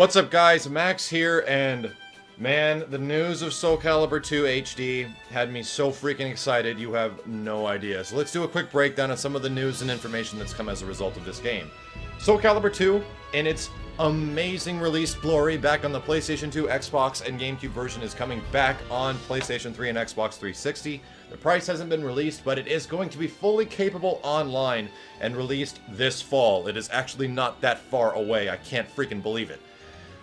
What's up guys, Max here, and man, the news of Soul Calibur 2 HD had me so freaking excited you have no idea. So let's do a quick breakdown of some of the news and information that's come as a result of this game. Soul Calibur 2, in its amazing release glory back on the PlayStation 2, Xbox, and GameCube version is coming back on PlayStation 3 and Xbox 360. The price hasn't been released, but it is going to be fully capable online and released this fall. It is actually not that far away. I can't freaking believe it.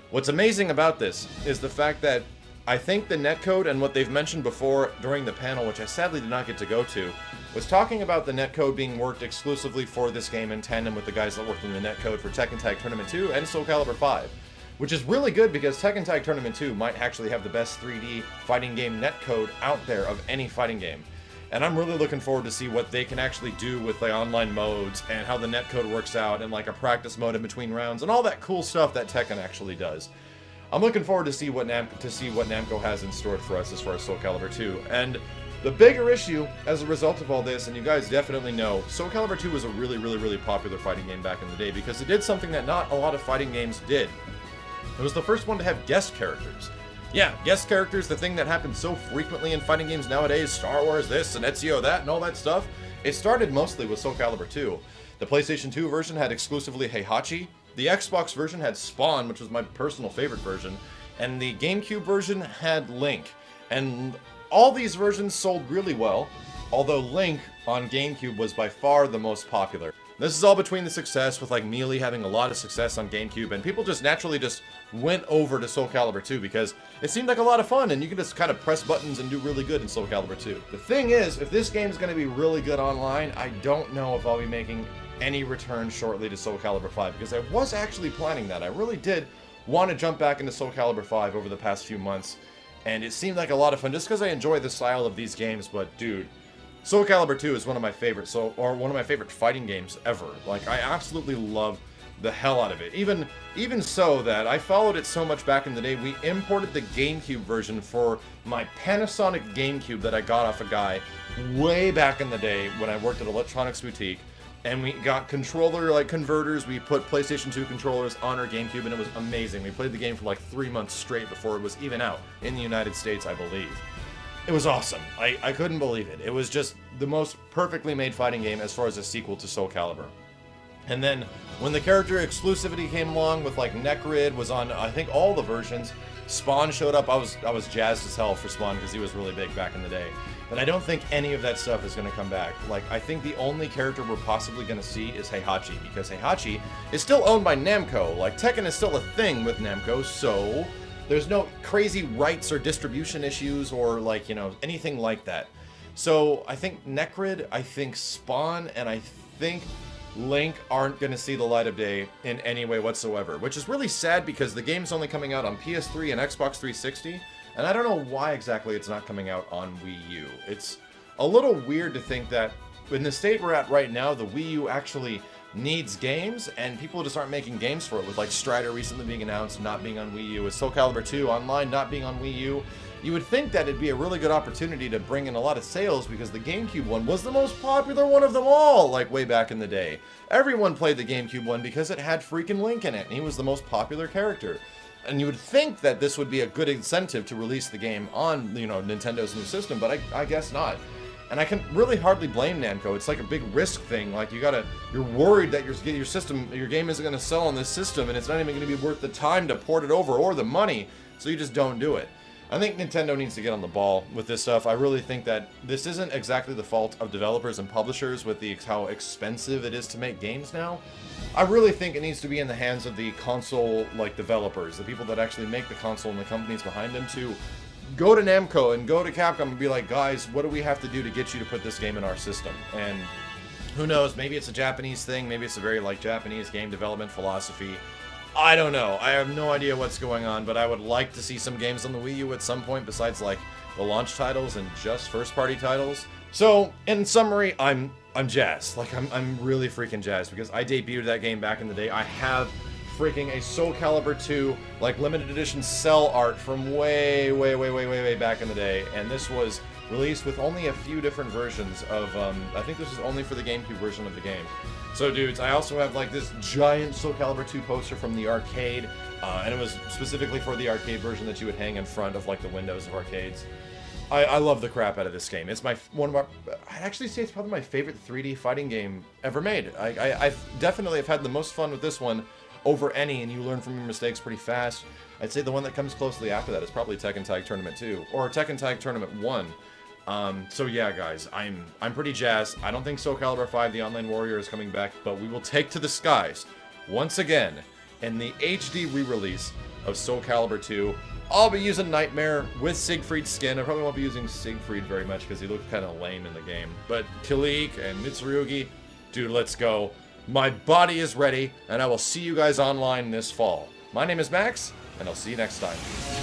What's amazing about this is the fact that I think the netcode and what they've mentioned before during the panel, which I sadly did not get to go to, was talking about the netcode being worked exclusively for this game in tandem with the guys that worked in the netcode for Tekken Tag Tournament 2 and Soul Calibur 5. Which is really good because Tekken Tag Tournament 2 might actually have the best 3D fighting game netcode out there of any fighting game. And I'm really looking forward to see what they can actually do with the online modes and how the netcode works out and like a practice mode in between rounds and all that cool stuff that Tekken actually does. I'm looking forward to see what Nam to see what Namco has in store for us as far as Soul Calibur 2. And the bigger issue as a result of all this, and you guys definitely know, Soul Calibur 2 was a really, really, really popular fighting game back in the day because it did something that not a lot of fighting games did. It was the first one to have guest characters. Yeah, guest characters, the thing that happens so frequently in fighting games nowadays, Star Wars this and Ezio that and all that stuff, it started mostly with Soul Calibur 2. The PlayStation 2 version had exclusively Heihachi, the Xbox version had Spawn, which was my personal favorite version, and the GameCube version had Link. And all these versions sold really well, although Link on GameCube was by far the most popular. This is all between the success with like Melee having a lot of success on GameCube and people just naturally just went over to Soul Calibur 2 because it seemed like a lot of fun and you can just kind of press buttons and do really good in Soul Calibur 2. The thing is, if this game is going to be really good online, I don't know if I'll be making any return shortly to Soul Calibur 5 because I was actually planning that. I really did want to jump back into Soul Calibur 5 over the past few months and it seemed like a lot of fun just because I enjoy the style of these games, but dude, Soul Calibur 2 is one of my favorite, so or one of my favorite fighting games ever. Like I absolutely love the hell out of it. Even even so that I followed it so much back in the day, we imported the GameCube version for my Panasonic GameCube that I got off a guy way back in the day when I worked at Electronics Boutique. And we got controller like converters. We put PlayStation 2 controllers on our GameCube, and it was amazing. We played the game for like three months straight before it was even out in the United States, I believe. It was awesome. I, I couldn't believe it. It was just the most perfectly made fighting game as far as a sequel to Soul Calibur. And then when the character exclusivity came along with like Necrid was on I think all the versions, Spawn showed up. I was I was jazzed as hell for Spawn because he was really big back in the day. But I don't think any of that stuff is going to come back. Like I think the only character we're possibly going to see is Heihachi because Heihachi is still owned by Namco. Like Tekken is still a thing with Namco, so there's no crazy rights or distribution issues or like, you know, anything like that. So I think Necrid, I think Spawn, and I think Link aren't going to see the light of day in any way whatsoever, which is really sad because the game's only coming out on PS3 and Xbox 360, and I don't know why exactly it's not coming out on Wii U. It's a little weird to think that in the state we're at right now, the Wii U actually needs games, and people just aren't making games for it, with like Strider recently being announced not being on Wii U, with Soul Calibur 2 online not being on Wii U. You would think that it'd be a really good opportunity to bring in a lot of sales because the GameCube one was the most popular one of them all, like way back in the day. Everyone played the GameCube one because it had freaking Link in it, and he was the most popular character. And you would think that this would be a good incentive to release the game on, you know, Nintendo's new system, but I, I guess not. And I can really hardly blame Namco. It's like a big risk thing. Like you gotta, you're worried that your your system, your game isn't gonna sell on this system, and it's not even gonna be worth the time to port it over or the money. So you just don't do it. I think Nintendo needs to get on the ball with this stuff. I really think that this isn't exactly the fault of developers and publishers with the how expensive it is to make games now. I really think it needs to be in the hands of the console like developers, the people that actually make the console and the companies behind them to go to Namco and go to Capcom and be like, guys, what do we have to do to get you to put this game in our system? And who knows, maybe it's a Japanese thing, maybe it's a very like Japanese game development philosophy. I don't know. I have no idea what's going on, but I would like to see some games on the Wii U at some point besides like the launch titles and just first party titles. So, in summary, I'm I'm jazzed. Like I'm I'm really freaking jazzed because I debuted that game back in the day. I have freaking a Soul Calibur 2, like limited edition cell art from way, way, way, way, way, way back in the day. And this was released with only a few different versions of, um, I think this is only for the GameCube version of the game. So dudes, I also have like this giant Soul Calibur 2 poster from the arcade, uh, and it was specifically for the arcade version that you would hang in front of like the windows of arcades. I, I love the crap out of this game. It's my one of my. I'd actually say it's probably my favorite 3D fighting game ever made. I, I I've definitely have had the most fun with this one over any, and you learn from your mistakes pretty fast. I'd say the one that comes closely after that is probably Tekken Tag Tournament 2 or Tekken Tag Tournament 1. Um, so yeah, guys, I'm I'm pretty jazzed. I don't think Soul Calibur 5: The Online Warrior is coming back, but we will take to the skies once again in the HD re-release of Soul Calibur 2 I'll be using Nightmare with Siegfried's skin. I probably won't be using Siegfried very much because he looks kind of lame in the game. But Kilik and Mitsurugi, dude, let's go. My body is ready, and I will see you guys online this fall. My name is Max, and I'll see you next time.